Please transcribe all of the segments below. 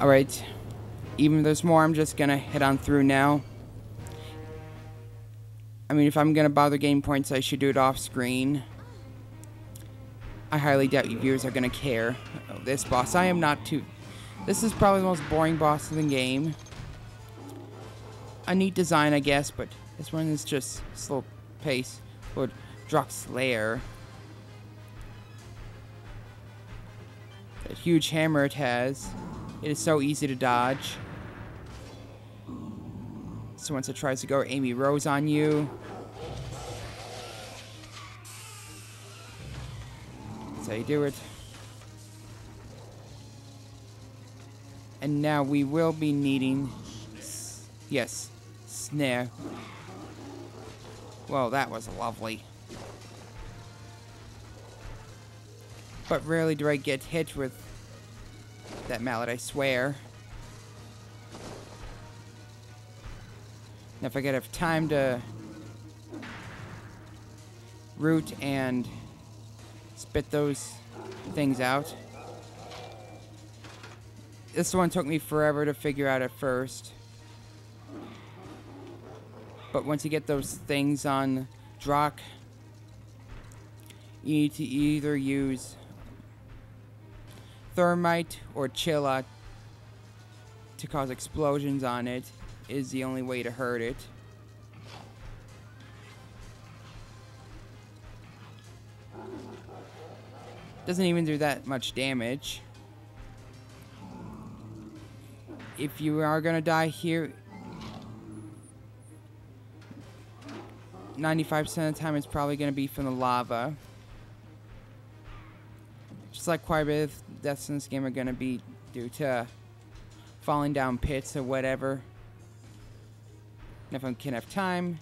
Alright. Even if there's more, I'm just gonna head on through now. I mean, if I'm gonna bother game points, I should do it off screen. I highly doubt you viewers are gonna care. Oh, this boss, I am not too... This is probably the most boring boss in the game. A neat design, I guess, but this one is just slow pace. But Drox Lair. That huge hammer it has. It is so easy to dodge. So once it tries to go Amy Rose on you. That's how you do it. And now we will be needing... Yes, snare. Well, that was lovely. But rarely do I get hit with that mallet, I swear. Now if I could have time to root and spit those things out. This one took me forever to figure out at first. But once you get those things on Drock, you need to either use thermite or chilla to cause explosions on it is the only way to hurt it. Doesn't even do that much damage. If you are gonna die here, 95% of the time it's probably gonna be from the lava. Just like quite a bit deaths in this game are gonna be due to falling down pits or whatever. And if I can have time,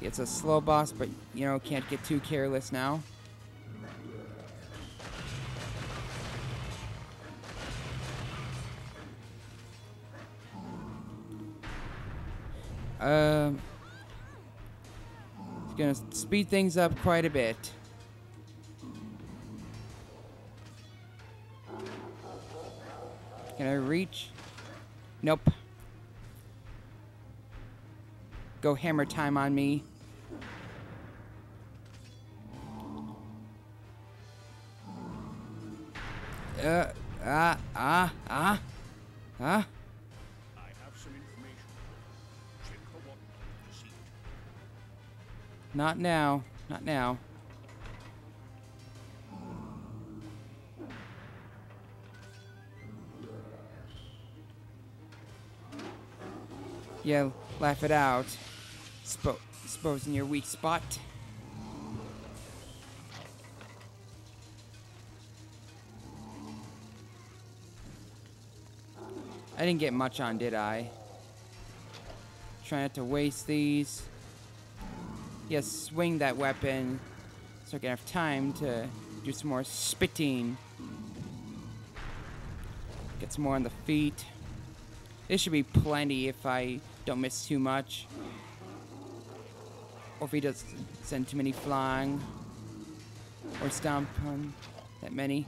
it's a slow boss, but you know, can't get too careless now. Um, it's gonna speed things up quite a bit. Can I reach? Nope. Go hammer time on me. Uh, ah, ah, ah, ah. I have some information. Check for what to see. Not now. Not now. Yeah, laugh it out. Exposing your weak spot. I didn't get much on, did I? Try not to waste these. Yes, swing that weapon so I can have time to do some more spitting. Get some more on the feet. This should be plenty if I don't miss too much. Or if he doesn't send too many flying. Or stomp on that many.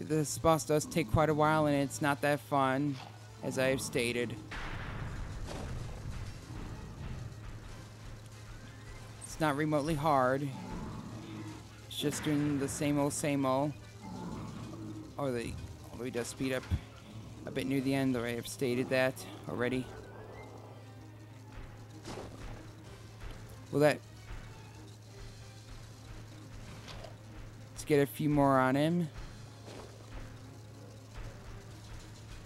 This boss does take quite a while and it's not that fun, as I have stated. It's not remotely hard. Just doing the same old, same old. Oh, the although he does speed up a bit near the end, though I have stated that already. Well, that. Let's get a few more on him.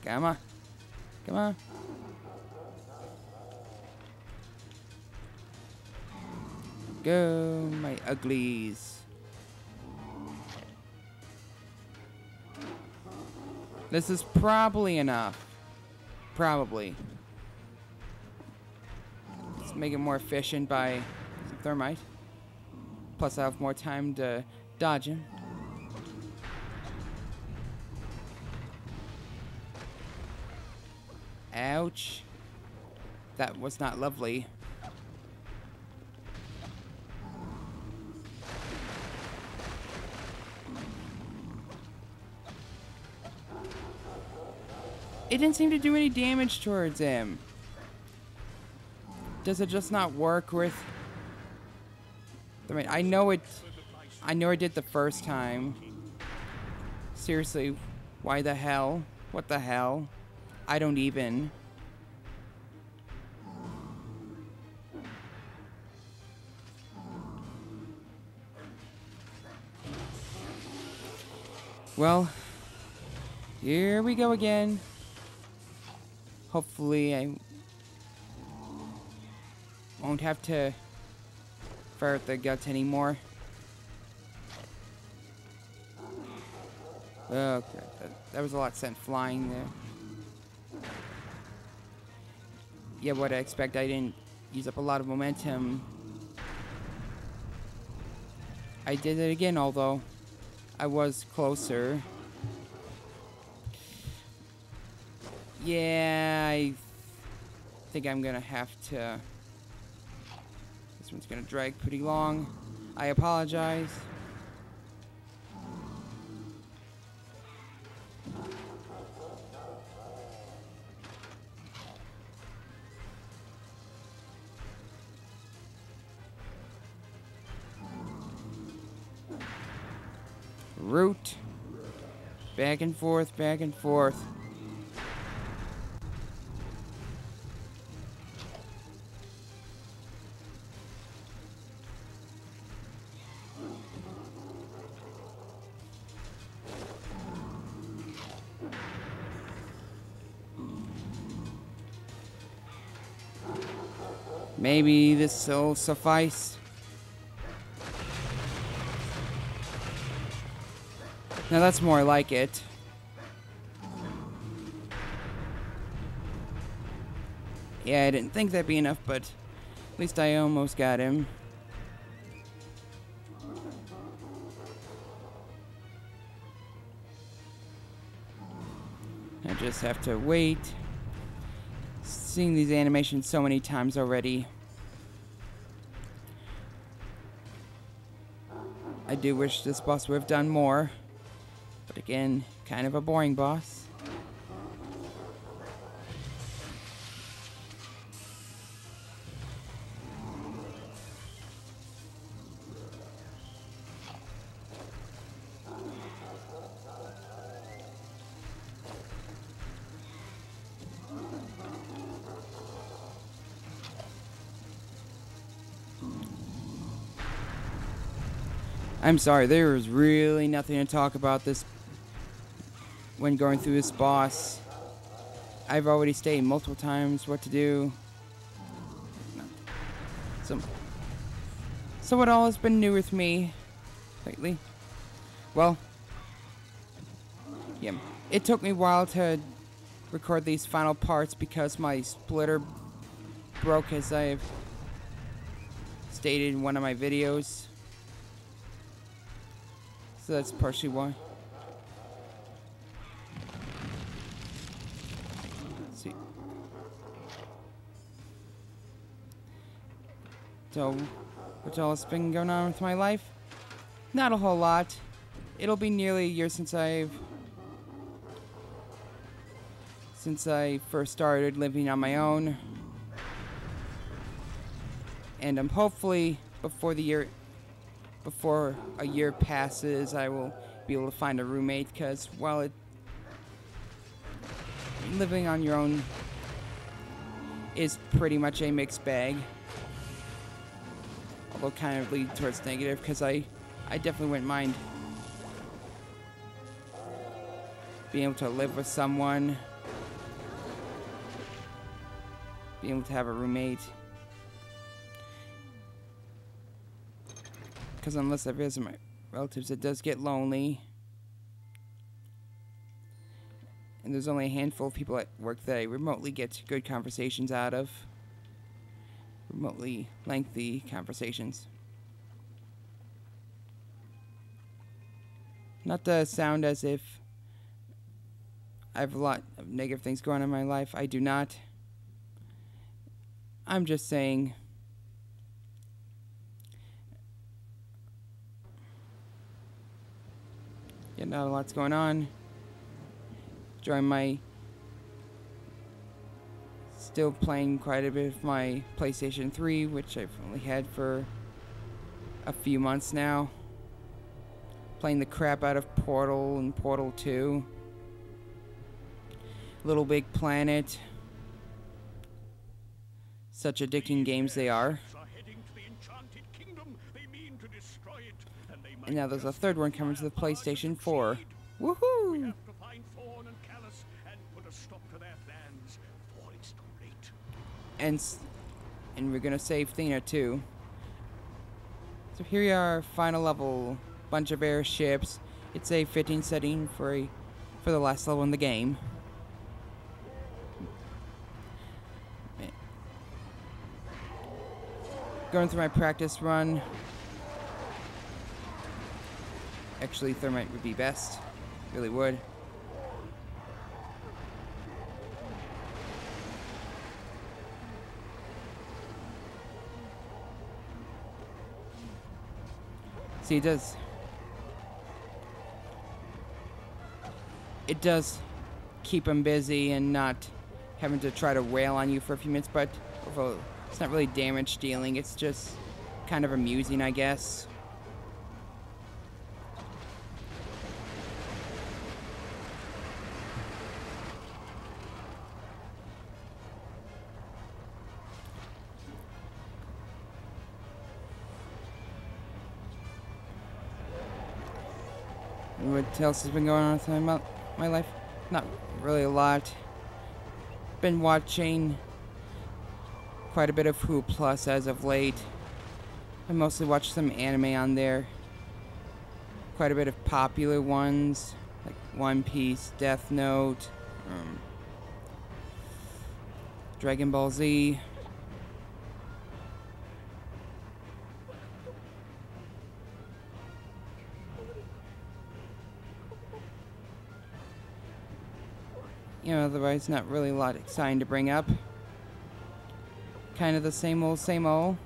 Come on. Come on. Go, my uglies. This is probably enough. Probably. Let's make it more efficient by some thermite. Plus I have more time to dodge him. Ouch. that was not lovely. It didn't seem to do any damage towards him. Does it just not work with... I mean, I know it... I know I did the first time. Seriously, why the hell? What the hell? I don't even. Well, here we go again. Hopefully I won't have to ferret the guts anymore. Oh, okay. That, that was a lot sent flying there. Yeah, what I expect, I didn't use up a lot of momentum. I did it again, although I was closer. Yeah, I think I'm gonna have to. This one's gonna drag pretty long. I apologize. Root. Back and forth, back and forth. Maybe this will suffice. Now that's more like it. Yeah, I didn't think that'd be enough, but at least I almost got him. I just have to wait. Seeing these animations so many times already. I do wish this boss would have done more. But again, kind of a boring boss. I'm sorry, there is really nothing to talk about this when going through this boss. I've already stated multiple times what to do. So, so what all has been new with me lately? Well, yeah, it took me a while to record these final parts because my splitter broke as I've stated in one of my videos. So that's partially why. Let's see. So, what's all has been going on with my life? Not a whole lot. It'll be nearly a year since I've since I first started living on my own. And I'm hopefully before the year before a year passes, I will be able to find a roommate because while it living on your own is pretty much a mixed bag, although kind of lead towards negative because I I definitely wouldn't mind being able to live with someone, being able to have a roommate. Because unless I visit my relatives, it does get lonely. And there's only a handful of people at work that I remotely get good conversations out of. Remotely lengthy conversations. Not to sound as if I have a lot of negative things going on in my life. I do not. I'm just saying. Yeah, not a lot's going on. Join my. Still playing quite a bit of my PlayStation 3, which I've only had for a few months now. Playing the crap out of Portal and Portal 2. Little Big Planet. Such addicting games they are. Are heading to the enchanted kingdom. They mean to destroy it, and they might And now there's a third one coming to the PlayStation 4. succeed. We Woohoo! have to find Thorn and Kalus and put a stop to their plans before it's too late. And and we're gonna save Theena too. So here we are, final level, bunch of airships. It's a fitting setting for a for the last level in the game. Going through my practice run. Actually, thermite would be best. Really would. See, it does. It does keep them busy and not having to try to wail on you for a few minutes, but it's not really damage dealing, it's just kind of amusing, I guess. What else has been going on with my, my life? Not really a lot. Been watching quite a bit of Hulu Plus as of late. I mostly watch some anime on there. Quite a bit of popular ones like One Piece, Death Note, um, Dragon Ball Z. you know, otherwise not really a lot exciting to bring up. Kind of the same old, same old.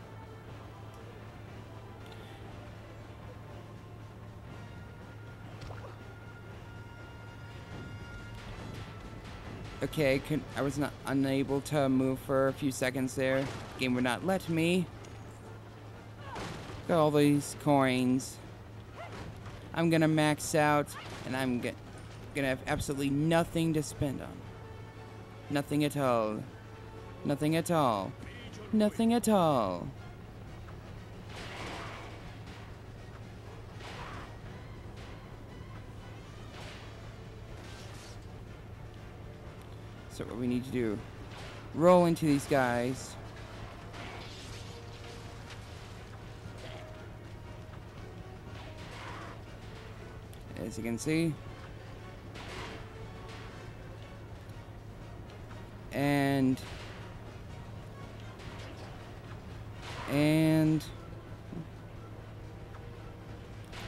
Okay, I, could, I was not unable to move for a few seconds there. Game would not let me. Got all these coins. I'm gonna max out, and I'm gonna gonna have absolutely nothing to spend on. Nothing at all. Nothing at all. Nothing at all. So what we need to do, roll into these guys. As you can see, and and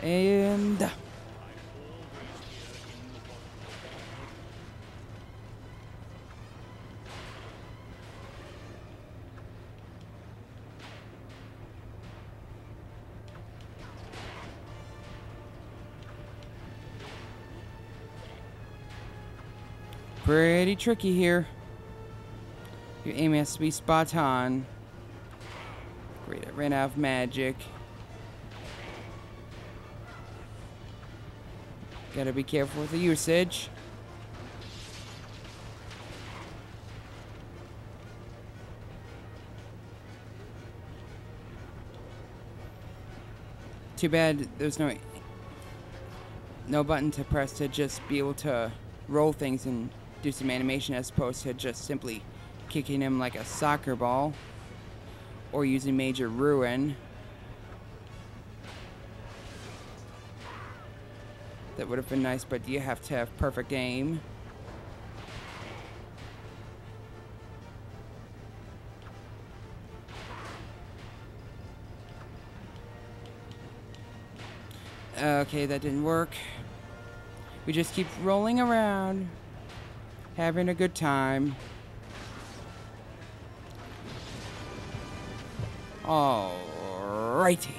and pretty tricky here. Your aim has to be spot on. Great, I ran out of magic. Gotta be careful with the usage. Too bad there's no no button to press to just be able to roll things and do some animation as opposed to just simply kicking him like a soccer ball or using Major Ruin. That would have been nice, but you have to have perfect aim. Okay, that didn't work. We just keep rolling around, having a good time. Alrighty.